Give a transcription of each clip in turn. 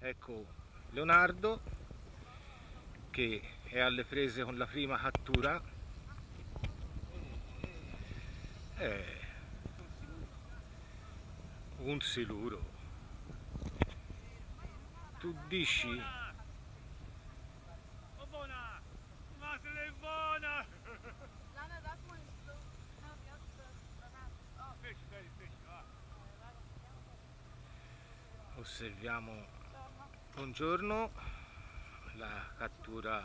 ecco Leonardo che è alle prese con la prima cattura. È un siluro. Tu dici osserviamo buongiorno. La cattura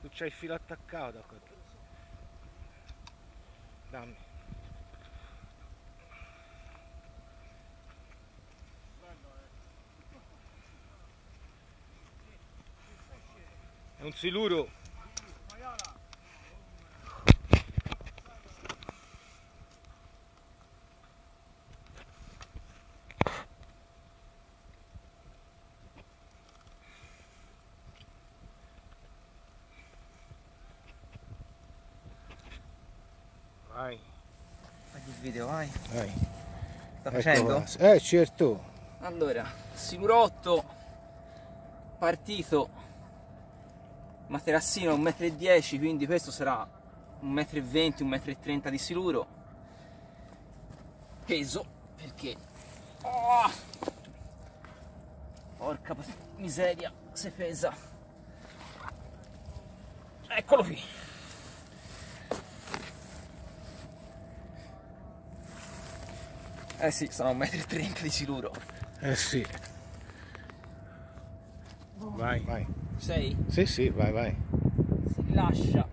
Tu c'hai il filo attaccato da qua. Dammi. È un siluro. Vai, Fagli il video, vai. vai. Sta Ecco facendo? qua. Eh, certo. Allora, silurotto partito materassino 1,10 m, quindi questo sarà 1,20 m, 1,30 m di siluro. Peso, perché... Oh! Porca miseria, se pesa. Eccolo qui. Eh sì, sono 1,30 m di sicuro. Eh sì. Vai, vai. Sei? Sì, sì, vai, vai. Si.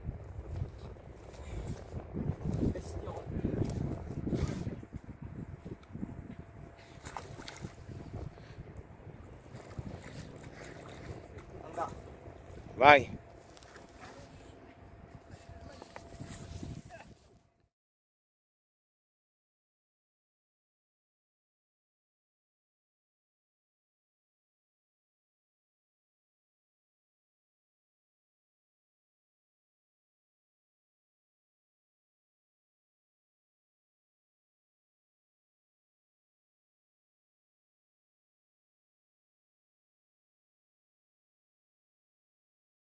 Andà. Vai.